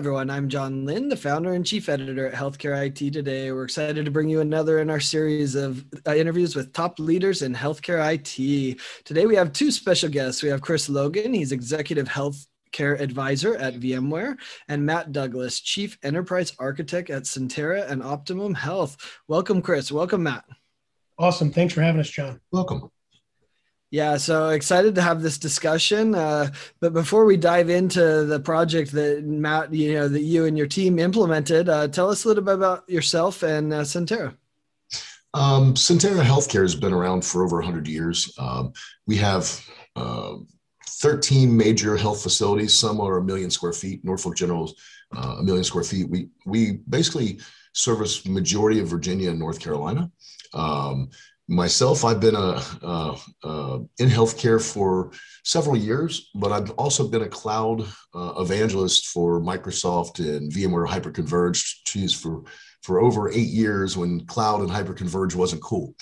everyone. I'm John Lynn, the founder and chief editor at Healthcare IT Today. We're excited to bring you another in our series of uh, interviews with top leaders in healthcare IT. Today, we have two special guests. We have Chris Logan, he's executive health care advisor at VMware, and Matt Douglas, chief enterprise architect at Sentara and Optima Health. Welcome, Chris. Welcome, Matt. Awesome. Thanks for having us, John. Welcome. Yeah, so excited to have this discussion. Uh, but before we dive into the project that Matt, you know, that you and your team implemented, uh, tell us a little bit about yourself and uh, Sentara. Um, Sentara Healthcare has been around for over 100 years. Um, we have uh, 13 major health facilities. Some are a million square feet. Norfolk General's uh, a million square feet. We we basically service majority of Virginia and North Carolina. Um, myself, I've been a, in healthcare for several years, but I've also been a cloud uh, evangelist for Microsoft and VMware Hyperconverged. Geez, for for over eight years when cloud and hyperconverged wasn't cool.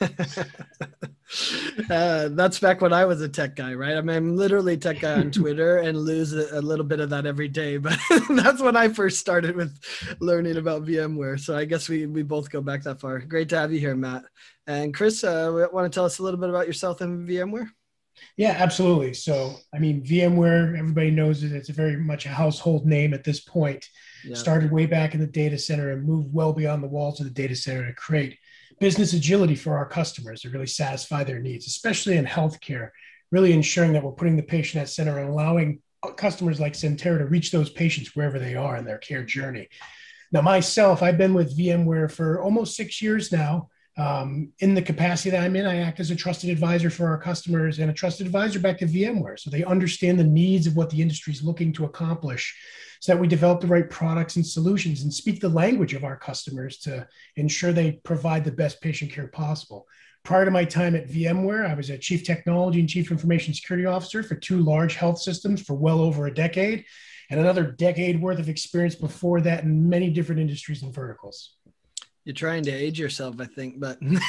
uh, that's back when I was a tech guy, right? I mean, I'm literally tech guy on Twitter and lose a, a, little bit of that every day. But that's when I first started with learning about VMware. So I guess we we both go back that far. Great to have you here, Matt. And Chris, uh, want to tell us a little bit about yourself and VMware? Yeah, absolutely. So, I mean, VMware, everybody knows it. It's a very much a household name at this point. Yeah. Started way back in the data center and moved well beyond the walls of the data center to create business agility for our customers to really satisfy their needs, especially in healthcare, really ensuring that we're putting the patient at center and allowing customers like Sentara to reach those patients wherever they are in their care journey. Now, myself, I've been with VMware for almost six years now. Um, in the capacity that I'm in, I act as a trusted advisor for our customers and a trusted advisor back to VMware. So they understand the needs of what the industry is looking to accomplish so that we develop the right products and solutions and speak the language of our customers to ensure they provide the best patient care possible. Prior to my time at VMware, I was a chief technology and chief information security officer for two large health systems for well over a decade, and another decade worth of experience before that in many different industries and verticals. You're trying to age yourself, I think, but you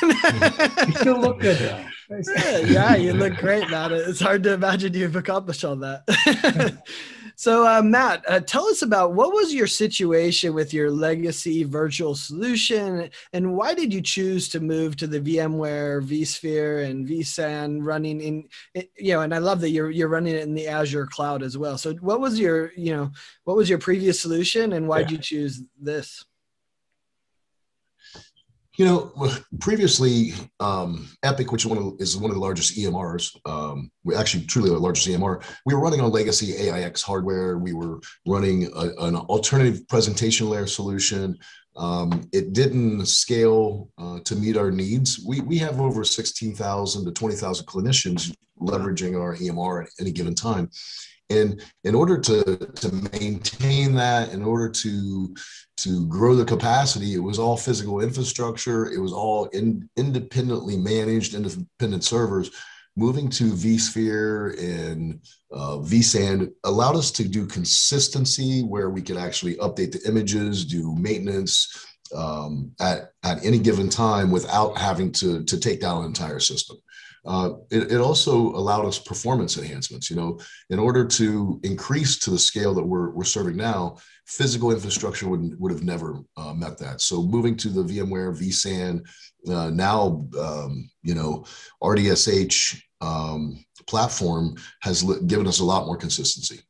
still look good though. yeah, yeah, you look great, Matt. It's hard to imagine you've accomplished all that. So, uh, Matt, uh, tell us about what was your situation with your legacy virtual solution, and why did you choose to move to the VMware vSphere and vSAN running in, you know? And I love that you're you're running it in the Azure cloud as well. So, what was your you know what was your previous solution, and why did yeah. you choose this? You know, previously, um, Epic, which one of, is one of the largest EMRs, um, we actually truly the largest EMR, we were running on legacy AIX hardware. We were running a, an alternative presentation layer solution. Um, it didn't scale uh, to meet our needs. We, we have over 16,000 to 20,000 clinicians leveraging our EMR at any given time. And in order to, to maintain that, in order to, to grow the capacity, it was all physical infrastructure. It was all in, independently managed, independent servers. Moving to vSphere and uh, vSAN allowed us to do consistency where we could actually update the images, do maintenance um, at, at any given time without having to, to take down an entire system. Uh, it, it, also allowed us performance enhancements. You know, in order to increase to the scale that we're, we're serving now, physical infrastructure would, would have never uh, met that. So moving to the VMware vSAN, uh, now, um, you know, RDSH um, platform has given us a lot more consistency.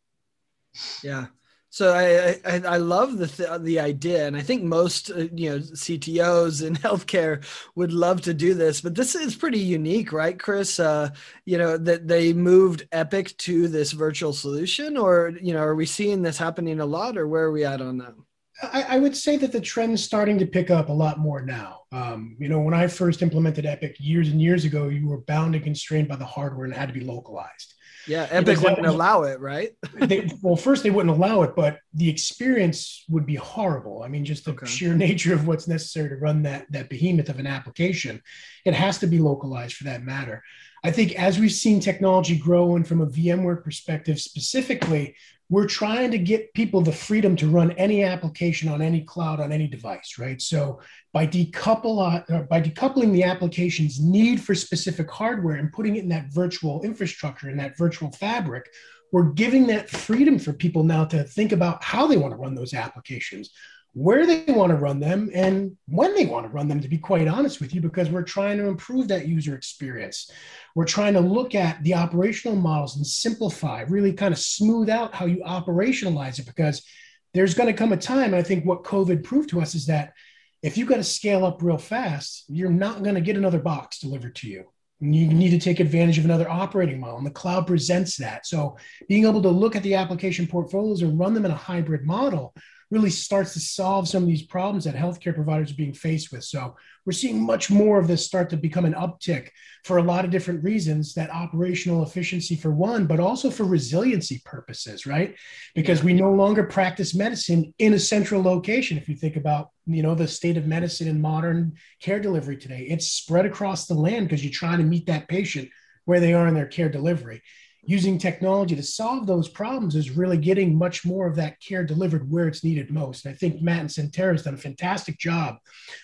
Yeah, so I, I, I love the th- the idea, and I think most uh, you know CTOs in healthcare would love to do this. But this is pretty unique, right, Chris? Uh, you know that they moved Epic to this virtual solution, or you know, are we seeing this happening a lot, or where are we at on that? I, I would say that the trend's starting to pick up a lot more now. Um, you know, when I first implemented Epic years and years ago, you were bound and constrained by the hardware and had to be localized. Yeah, Epic wouldn't was, allow it, right? they, well, first they wouldn't allow it, but the experience would be horrible. I mean, just the okay. sheer nature of what's necessary to run that that behemoth of an application, it has to be localized for that matter. I think as we've seen technology grow, and from a VMware perspective specifically, we're trying to get people the freedom to run any application on any cloud on any device, right? So by decouple uh, by decoupling the application's need for specific hardware and putting it in that virtual infrastructure in that virtual fabric, we're giving that freedom for people now to think about how they want to run those applications where they want to run them and when they want to run them to be quite honest with you because we're trying to improve that user experience. We're trying to look at the operational models and simplify really kind of smooth out how you operationalize it because there's going to come a time i think what covid proved to us is that if you've got to scale up real fast you're not going to get another box delivered to you. You need to take advantage of another operating model and the cloud presents that. So being able to look at the application portfolios and run them in a hybrid model really starts to solve some of these problems that healthcare providers are being faced with. So we're seeing much more of this start to become an uptick for a lot of different reasons that operational efficiency for one, but also for resiliency purposes, right? Because we no longer practice medicine in a central location. If you think about, you know, the state of medicine in modern care delivery today, it's spread across the land because you're trying to meet that patient where they are in their care delivery using technology to solve those problems is really getting much more of that care delivered where it's needed most. And I think Matt and Sentara has done a fantastic job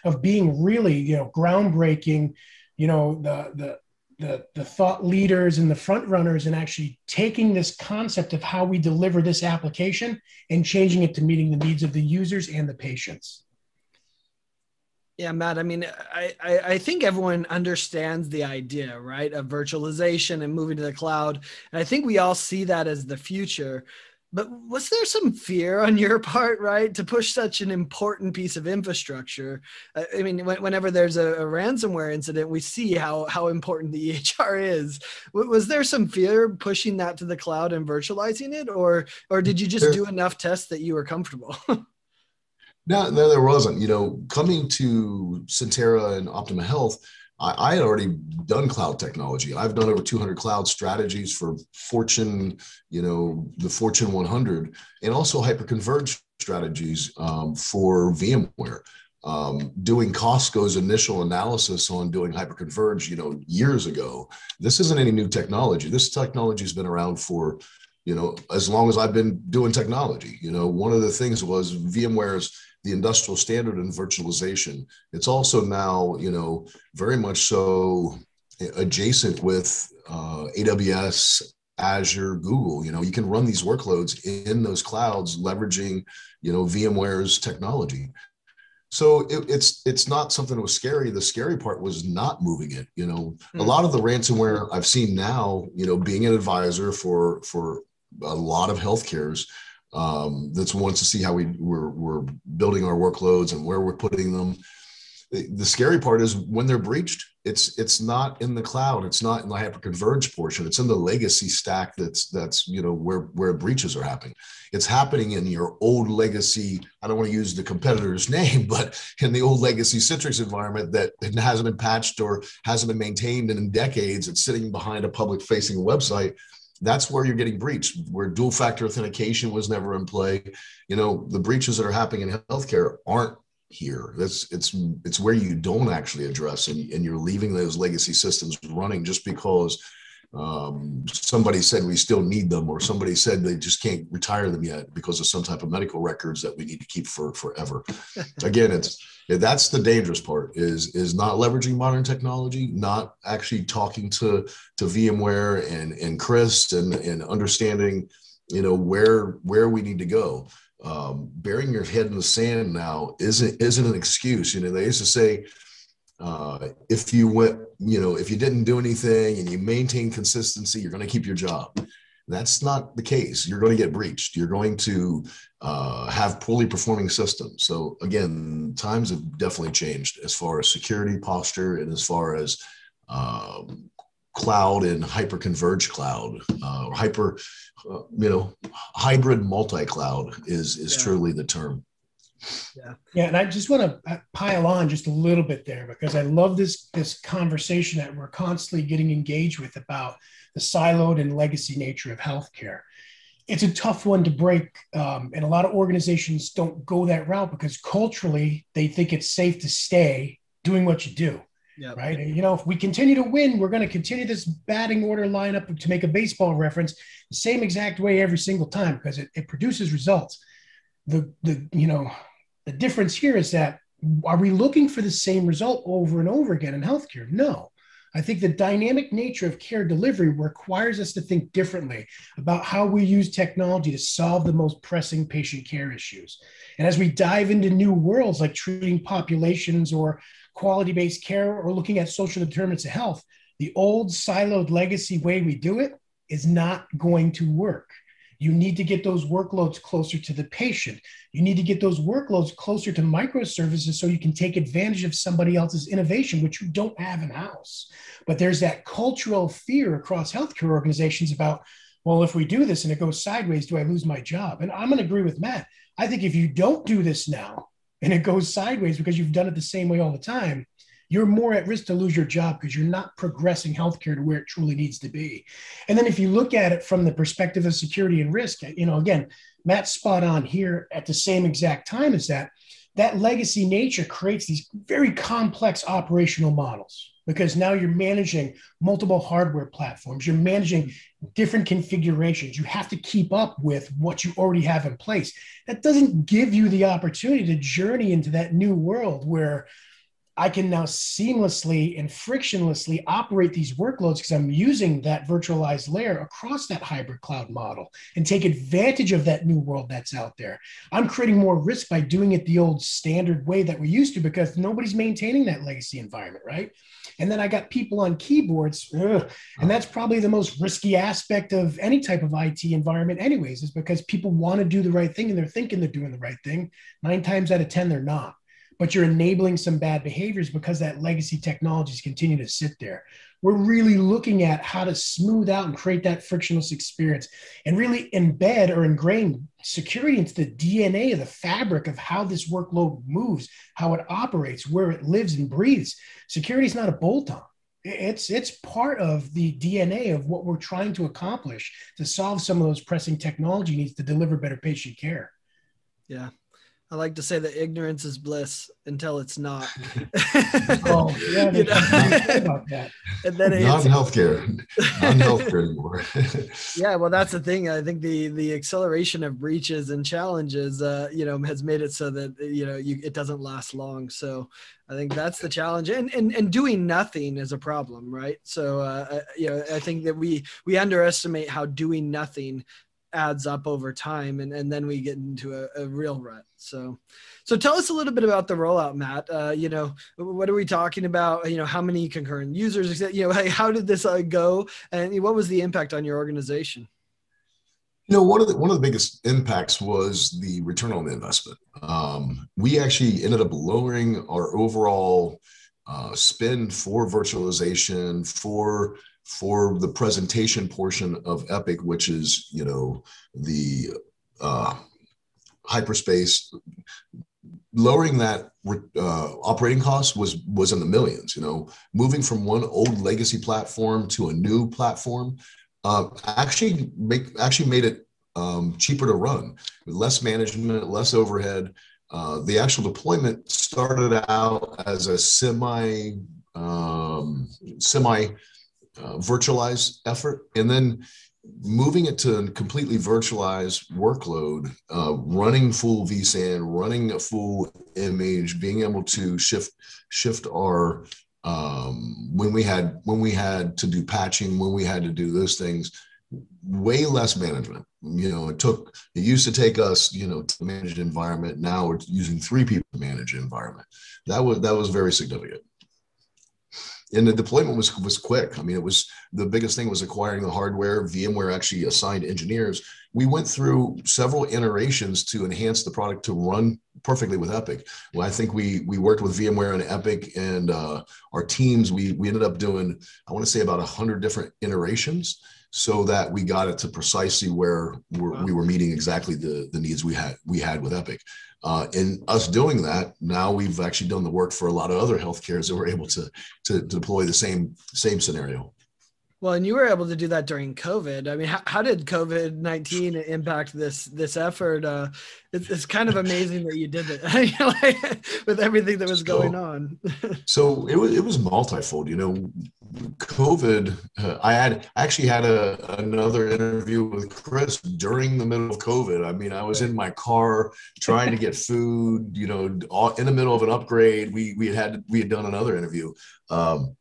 of being really, you know, groundbreaking, you know, the the the, the thought leaders and the front runners and actually taking this concept of how we deliver this application and changing it to meeting the needs of the users and the patients. Yeah, Matt. I mean, I, I, I think everyone understands the idea, right, of virtualization and moving to the cloud. And I think we all see that as the future. But was there some fear on your part, right, to push such an important piece of infrastructure? Uh, I mean, whenever there's a, a ransomware incident, we see how how important the EHR is. Was there some fear pushing that to the cloud and virtualizing it, or or did you just do enough tests that you were comfortable? No, no, there wasn't. You know, coming to Sentara and Optima Health, I, I, had already done cloud technology. I've done over 200 cloud strategies for Fortune, you know, the Fortune 100, and also hyperconverged strategies um, for VMware. Um, doing Costco's initial analysis on doing hyperconverged, you know, years ago. This isn't any new technology. This technology has been around for, you know, as long as I've been doing technology. You know, one of the things was VMware's the industrial standard in virtualization. It's also now, you know, very much so adjacent with uh, AWS, Azure, Google. You know, you can run these workloads in those clouds, leveraging, you know, VMware's technology. So it, it's it's not something that was scary. The scary part was not moving it. You know, mm. a lot of the ransomware I've seen now, you know, being an advisor for for a lot of healthcares, um, that wants to see how we, we're, we're building our workloads and where we're putting them. The, the, scary part is when they're breached, it's it's not in the cloud, it's not in the hyperconverged portion, it's in the legacy stack that's that's you know where where breaches are happening. It's happening in your old legacy. I don't want to use the competitor's name, but in the old legacy Citrix environment that hasn't been patched or hasn't been maintained in decades. It's sitting behind a public facing website that's where you're getting breached where dual factor authentication was never in play. You know the breaches that are happening in healthcare aren't here. That's it's it's where you don't actually address and, and you're leaving those legacy systems running just because um, somebody said we still need them or somebody said they just can't retire them yet because of some type of medical records that we need to keep for forever. Again it's that's the dangerous part is is not leveraging modern technology not actually talking to to vmware and and chris and and understanding you know where where we need to go. Um, burying your head in the sand now isn't isn't an excuse. You know they used to say uh, if you went you know if you didn't do anything and you maintain consistency you're going to keep your job that's not the case. You're going to get breached. You're going to uh, have poorly performing systems. So again, times have definitely changed as far as security posture and as far as um, cloud and hyper converged cloud, uh, hyper, uh, you know, hybrid multi-cloud is is yeah. truly the term. Yeah. Yeah. And I just want to uh, pile on just a little bit there because I love this this conversation that we're constantly getting engaged with about the siloed and legacy nature of healthcare. It's a tough one to break. Um, and a lot of organizations don't go that route because culturally they think it's safe to stay doing what you do. Yep. Right. And, you know, if we continue to win, we're going to continue this batting order lineup to make a baseball reference the same exact way every single time because it, it produces results. The, the, you know, the difference here is that are we looking for the same result over and over again in healthcare? No. I think the dynamic nature of care delivery requires us to think differently about how we use technology to solve the most pressing patient care issues. And as we dive into new worlds like treating populations or quality based care or looking at social determinants of health, the old siloed legacy way we do it is not going to work. You need to get those workloads closer to the patient. You need to get those workloads closer to microservices so you can take advantage of somebody else's innovation, which you don't have in house. But there's that cultural fear across healthcare organizations about, well, if we do this and it goes sideways, do I lose my job? And I'm going to agree with Matt. I think if you don't do this now and it goes sideways because you've done it the same way all the time, you're more at risk to lose your job because you're not progressing healthcare to where it truly needs to be. And then if you look at it from the perspective of security and risk, you know, again, Matt's spot on here at the same exact time as that. That legacy nature creates these very complex operational models because now you're managing multiple hardware platforms, you're managing different configurations. You have to keep up with what you already have in place. That doesn't give you the opportunity to journey into that new world where I can now seamlessly and frictionlessly operate these workloads because I'm using that virtualized layer across that hybrid cloud model and take advantage of that new world that's out there. I'm creating more risk by doing it the old standard way that we used to because nobody's maintaining that legacy environment, right? And then I got people on keyboards, ugh, and that's probably the most risky aspect of any type of IT environment, anyways, is because people want to do the right thing and they're thinking they're doing the right thing. Nine times out of 10, they're not but you're enabling some bad behaviors because that legacy technologies continue to sit there. We're really looking at how to smooth out and create that frictionless experience and really embed or ingrain security into the DNA of the fabric of how this workload moves, how it operates, where it lives and breathes. Security is not a bolt on. It's it's part of the DNA of what we're trying to accomplish to solve some of those pressing technology needs to deliver better patient care. Yeah, I like to say that ignorance is bliss until it's not. oh, yeah, you know? that. And then not in healthcare, not healthcare anymore. yeah, well, that's the thing. I think the the acceleration of breaches and challenges, uh, you know, has made it so that you know you, it doesn't last long. So I think that's the challenge, and and and doing nothing is a problem, right? So uh, you know, I think that we we underestimate how doing nothing adds up over time and, and then we get into a, a real rut. So so tell us a little bit about the rollout matt. Uh, you know what are we talking about? You know how many concurrent users you know how did this uh, go? And what was the impact on your organization? You know one of the one of the biggest impacts was the return on the investment. Um, we actually ended up lowering our overall uh, spend for virtualization for for the presentation portion of Epic, which is you know the uh, hyperspace, lowering that uh, operating cost was was in the millions. You know, moving from one old legacy platform to a new platform uh, actually make actually made it um, cheaper to run, less management, less overhead. Uh, the actual deployment started out as a semi um, semi uh, virtualized effort and then moving it to a completely virtualized workload uh, running full vsan running a full image being able to shift shift our um, when we had when we had to do patching when we had to do those things way less management. You know it took it used to take us you know to manage an environment. Now we're using three people to manage an environment. That was that was very significant and the deployment was was quick. I mean, it was the biggest thing was acquiring the hardware. VMware actually assigned engineers. We went through several iterations to enhance the product to run perfectly with Epic. Well, I think we we worked with VMware and Epic and uh, our teams. We we ended up doing I want to say about hundred different iterations so that we got it to precisely where wow. we were meeting exactly the the needs we had we had with Epic. Uh, in us doing that, now we've actually done the work for a lot of other healthcares that were able to, to, to deploy the same same scenario. Well, and you were able to do that during COVID. I mean, how, how did COVID nineteen impact this this effort? Uh, it's, it's, kind of amazing that you did it with everything that was going on. so it was it was multifold. You know, COVID, uh, I had actually had a, another interview with Chris during the middle of COVID. I mean, I was in my car trying to get food, you know, all, in the middle of an upgrade. We we had we had done another interview. Um,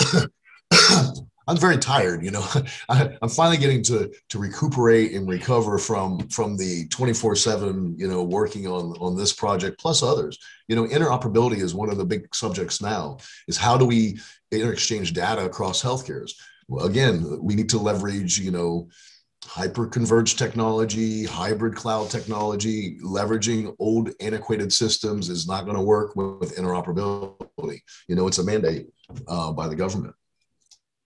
I'm very tired, you know. I, am finally getting to to recuperate and recover from from the 24/7, you know, working on on this project plus others. You know, interoperability is one of the big subjects now. Is how do we interchange data across healthcares? Well, again, we need to leverage, you know, hyper converged technology, hybrid cloud technology, leveraging old antiquated systems is not going to work with, interoperability. You know, it's a mandate uh, by the government.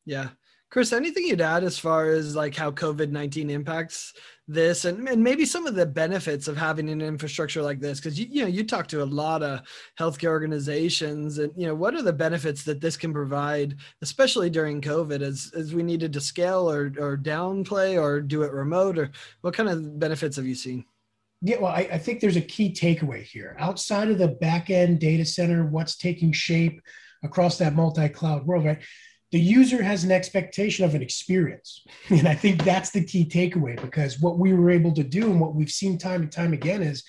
Yeah. Chris, anything you'd add as far as like how COVID 19 impacts this and, and maybe some of the benefits of having an infrastructure like this? Because you, you know, you talk to a lot of healthcare organizations and you know, what are the benefits that this can provide, especially during COVID as as we needed to scale or or downplay or do it remote or what kind of benefits have you seen? Yeah, well, I, I think there's a key takeaway here. Outside of the back end data center, what's taking shape across that multi-cloud world, right? The user has an expectation of an experience. And I think that's the key takeaway because what we were able to do and what we've seen time and time again is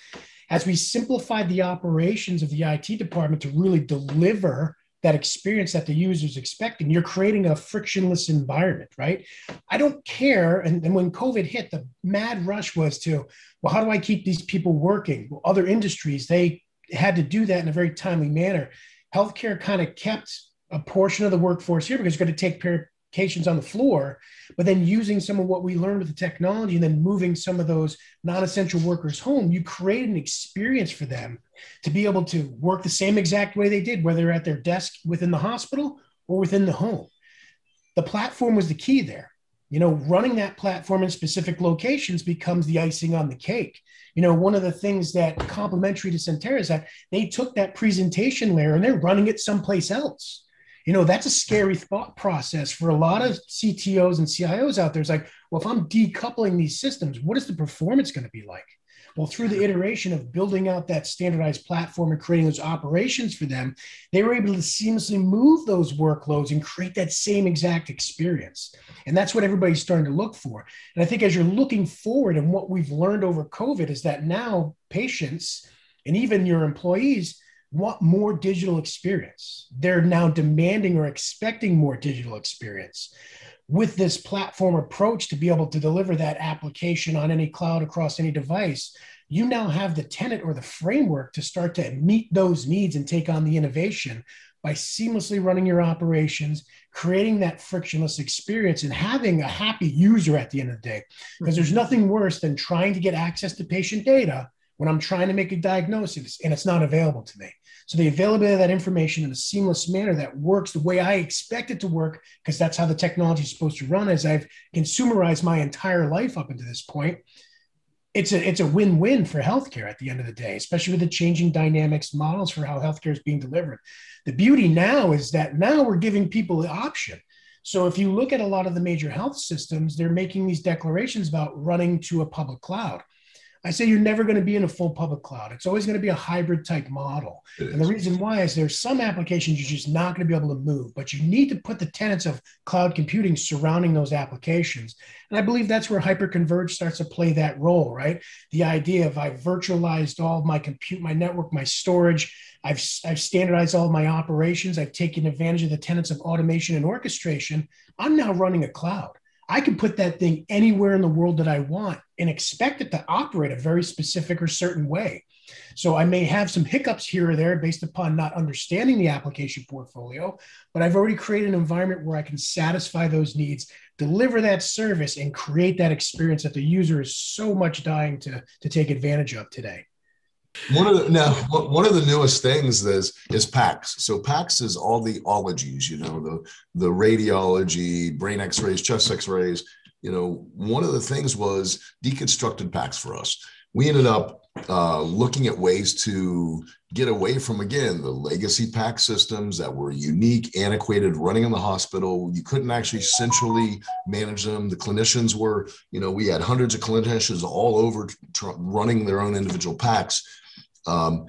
as we simplified the operations of the IT department to really deliver that experience that the user is expecting, you're creating a frictionless environment, right? I don't care. And, and when COVID hit, the mad rush was to, well, how do I keep these people working? Well, other industries, they had to do that in a very timely manner. Healthcare kind of kept a portion of the workforce here because you're going to take patients on the floor, but then using some of what we learned with the technology and then moving some of those non-essential workers home, you create an experience for them to be able to work the same exact way they did, whether at their desk within the hospital or within the home. The platform was the key there. You know, running that platform in specific locations becomes the icing on the cake. You know, one of the things that complementary to Sentara is that they took that presentation layer and they're running it someplace else you know that's a scary thought process for a lot of ctos and cios out there. It's like well if i'm decoupling these systems what is the performance going to be like? Well through the iteration of building out that standardized platform and creating those operations for them they were able to seamlessly move those workloads and create that same exact experience. And that's what everybody's starting to look for. And i think as you're looking forward and what we've learned over covid is that now patients and even your employees want more digital experience. They're now demanding or expecting more digital experience. With this platform approach to be able to deliver that application on any cloud across any device, you now have the tenant or the framework to start to meet those needs and take on the innovation by seamlessly running your operations, creating that frictionless experience, and having a happy user at the end of the day. Because there's mm-hmm. nothing worse than trying to get access to patient data when I'm trying to make a diagnosis and it's not available to me. So the availability of that information in a seamless manner that works the way I expect it to work, because that's how the technology is supposed to run as I've consumerized my entire life up until this point. It's a it's a win-win for healthcare at the end of the day, especially with the changing dynamics models for how healthcare is being delivered. The beauty now is that now we're giving people the option. So if you look at a lot of the major health systems, they're making these declarations about running to a public cloud. I say you're never going to be in a full public cloud. It's always going to be a hybrid type model. And the reason why is there's some applications you're just not going to be able to move, but you need to put the tenets of cloud computing surrounding those applications. And I believe that's where hyperconverged starts to play that role, right? The idea of I've virtualized all of my compute, my network, my storage. I've, I've standardized all my operations. I've taken advantage of the tenets of automation and orchestration. I'm now running a cloud. I can put that thing anywhere in the world that I want and expect it to operate a very specific or certain way. So I may have some hiccups here or there based upon not understanding the application portfolio, but I've already created an environment where I can satisfy those needs, deliver that service, and create that experience that the user is so much dying to, to take advantage of today. One of the now one of the newest things is is PACS. So PACS is all the ologies, you know, the the radiology, brain X-rays, chest X-rays. You know, one of the things was deconstructed PACS for us. We ended up uh, looking at ways to get away from again the legacy pack systems that were unique, antiquated, running in the hospital. You couldn't actually centrally manage them. The clinicians were, you know, we had hundreds of clinicians all over tr- running their own individual PACS. um,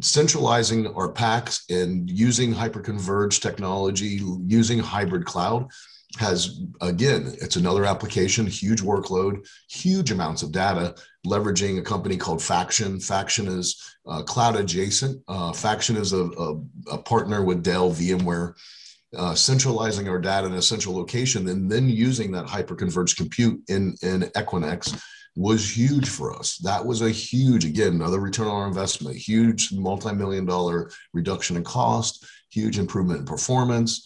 centralizing our PACS and using hyperconverged technology, using hybrid cloud has again it's another application huge workload huge amounts of data leveraging a company called faction faction is uh, cloud adjacent uh, faction is a, a, a, partner with dell vmware uh, centralizing our data in a central location and then using that hyperconverged compute in, in Equinix was huge for us. That was a huge, again, another return on our investment, huge multi-million dollar reduction in cost, huge improvement in performance,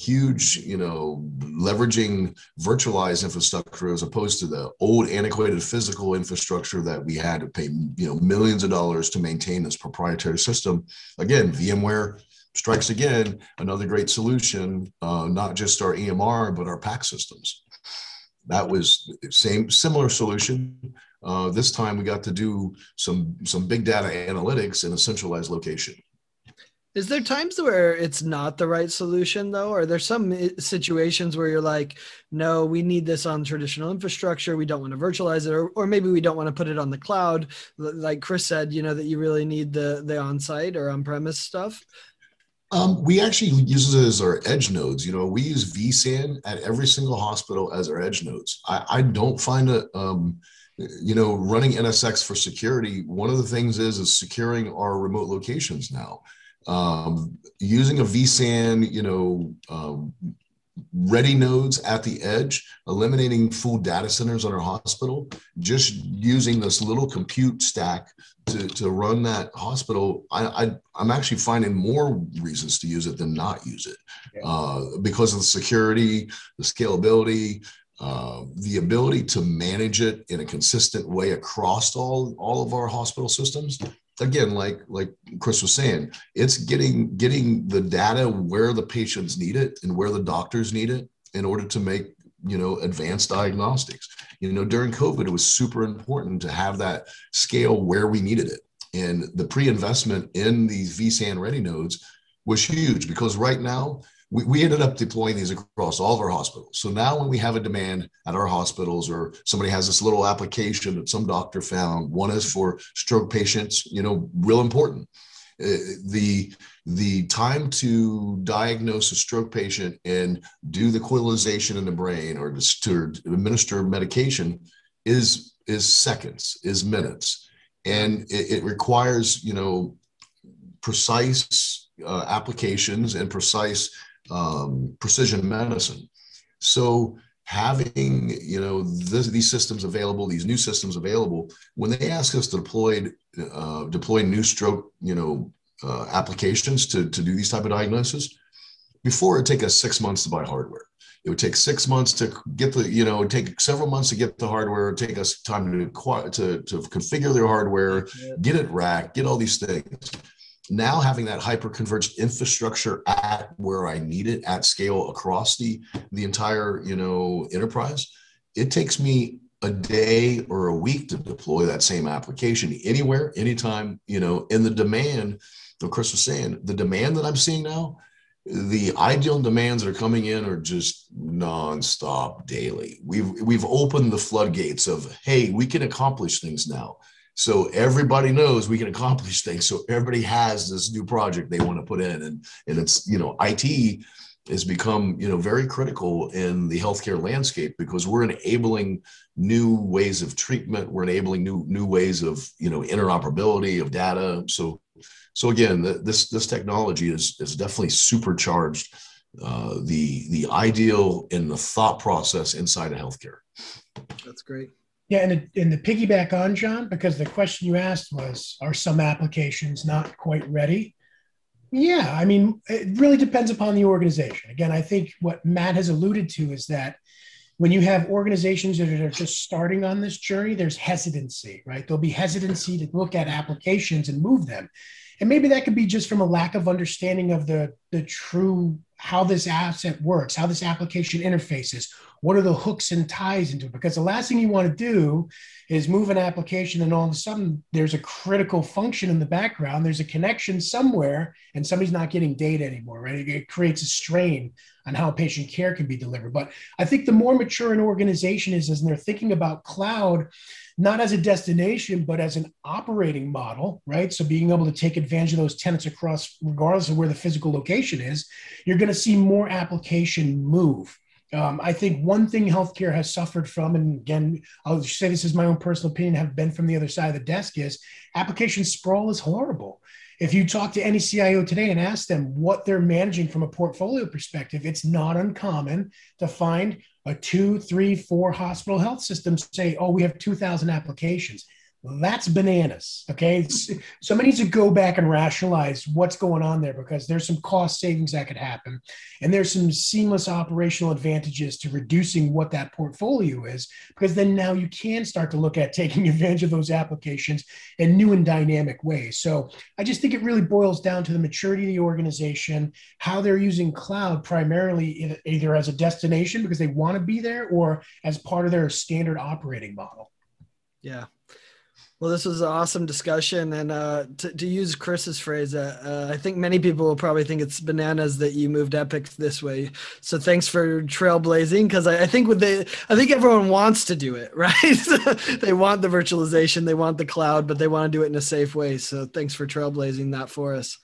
huge, you know, leveraging virtualized infrastructure as opposed to the old antiquated physical infrastructure that we had to pay, you know, millions of dollars to maintain this proprietary system. Again, VMware strikes again, another great solution, uh, not just our EMR, but our PAC systems. That was same similar solution. Uh, this time we got to do some some big data analytics in a centralized location. Is there times where it's not the right solution though? Are there some eh, situations where you're like, no, we need this on traditional infrastructure. We don't want to virtualize it, or, or maybe we don't want to put it on the cloud. Like Chris said, you know, that you really need the the on-site or on-premise stuff. Um, we actually use it as our edge nodes. You know, we use vSAN at every single hospital as our edge nodes. I, I don't find a, um, you know, running NSX for security. One of the things is is securing our remote locations now um, using a vSAN, you know, um, ready nodes at the edge, eliminating full data centers on our hospital, just using this little compute stack to, to run that hospital, I, I, am actually finding more reasons to use it than not use it yeah. uh, because of the security, the scalability, uh, the ability to manage it in a consistent way across all, all of our hospital systems again like like chris was saying it's getting getting the data where the patients need it and where the doctors need it in order to make you know advanced diagnostics. You know during covid it was super important to have that scale where we needed it. And the pre-investment in these vsan ready nodes was huge because right now we, we ended up deploying these across all of our hospitals. So now when we have a demand at our hospitals or somebody has this little application that some doctor found, one is for stroke patients, you know, real important. Uh, the the time to diagnose a stroke patient and do the coilization in the brain or to administer medication is is seconds is minutes and it, it requires you know precise uh, applications and precise um, precision medicine. So having you know this, these systems available, these new systems available, when they ask us to deploy uh, deploy new stroke you know uh, applications to to do these type of diagnosis, before it take us six months to buy hardware. It would take six months to get the, you know, take several months to get the hardware, take us time to, to, to configure their hardware, get it racked, get all these things now having that hyper converged infrastructure at where I need it at scale across the the entire you know enterprise, it takes me a day or a week to deploy that same application anywhere, anytime. You know, and the demand, of Chris was saying, the demand that I'm seeing now, the ideal demands that are coming in are just nonstop daily. We've we've opened the floodgates of hey, we can accomplish things now. So everybody knows we can accomplish things. So everybody has this new project they want to put in, and and it's you know IT has become you know very critical in the healthcare landscape because we're enabling new ways of treatment. We're enabling new new ways of you know interoperability of data. So so again the, this this technology is is definitely supercharged uh, the the ideal in the thought process inside of healthcare. That's great yeah, and the, and the piggyback on John, because the question you asked was, are some applications not quite ready? Yeah, I mean, it really depends upon the organization. Again, I think what Matt has alluded to is that when you have organizations that are just starting on this journey, there's hesitancy, right? There'll be hesitancy to look at applications and move them. And maybe that could be just from a lack of understanding of the, the true how this asset works, how this application interfaces, what are the hooks and ties into it? Because the last thing you want to do is move an application and all of a sudden there's a critical function in the background. There's a connection somewhere and somebody's not getting data anymore, right? It creates a strain on how patient care can be delivered. But I think the more mature an organization is, as they're thinking about cloud, not as a destination, but as an operating model, right? So being able to take advantage of those tenants across, regardless of where the physical location is, you're going to see more application move. Um, I think one thing healthcare has suffered from, and again, I'll say this is my own personal opinion, have been from the other side of the desk, is application sprawl is horrible. if you talk to any CIO today and ask them what they're managing from a portfolio perspective, it's not uncommon to find a two, three, four hospital health system say, oh, we have 2,000 applications. That's bananas. Okay. Somebody needs to go back and rationalize what's going on there because there's some cost savings that could happen. And there's some seamless operational advantages to reducing what that portfolio is, because then now you can start to look at taking advantage of those applications in new and dynamic ways. So I just think it really boils down to the maturity of the organization, how they're using cloud primarily either as a destination because they want to be there or as part of their standard operating model. Yeah, well, this was an awesome discussion, and uh, to, to, use Chris's phrase, uh, uh, I think many people will probably think it's bananas that you moved Epic this way. So thanks for trailblazing, because I, I, think with the, I think everyone wants to do it, right? they want the virtualization, they want the cloud, but they want to do it in a safe way. So thanks for trailblazing that for us.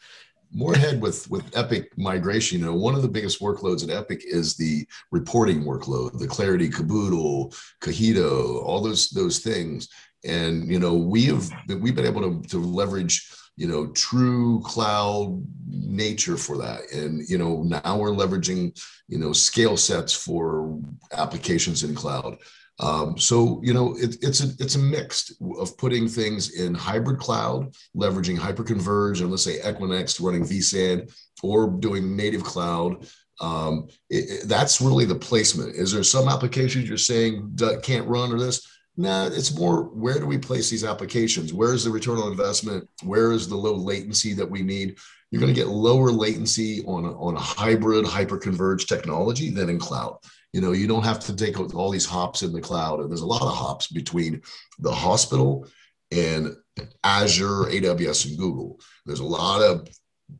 More ahead with with Epic migration. You know, one of the biggest workloads at Epic is the reporting workload, the Clarity, Caboodle, Cogito, all those those things and you know we have we've been able to, to leverage you know true cloud nature for that. And you know now we're leveraging you know scale sets for applications in cloud. Um, so you know it, it's a it's a mix of putting things in hybrid cloud leveraging hyperconverge and let's say equinix running vSAN or doing native cloud. Um, it, it, that's really the placement. Is there some applications you're saying can't run or this Nah, it's more where do we place these applications? Where is the return on investment? Where is the low latency that we need? You're going to get lower latency on a, on a hybrid hyperconverged technology than in cloud. You know, you don't have to take all these hops in the cloud. And there's a lot of hops between the hospital and Azure, AWS, and Google. There's a lot of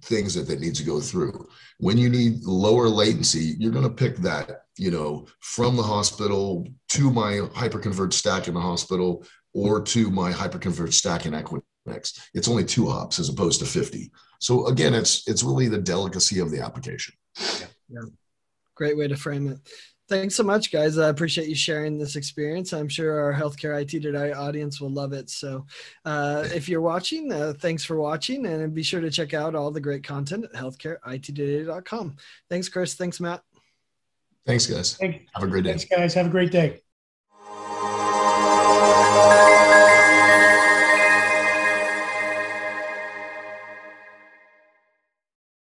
things that that needs to go through. When you need lower latency, you're going to pick that, you know, from the hospital to my hyperconverged stack in the hospital or to my hyperconverged stack in Equinix. It's only two hops as opposed to 50. So again, it's it's really the delicacy of the application. Yeah. yeah. Great way to frame it. Thanks so much, guys. I appreciate you sharing this experience. I'm sure our Healthcare IT Today audience will love it. So, uh, if you're watching, uh, thanks for watching and be sure to check out all the great content at healthcareittoday.com. Thanks, Chris. Thanks, Matt. Thanks, guys. Have a great day. Thanks, guys. Have a great day.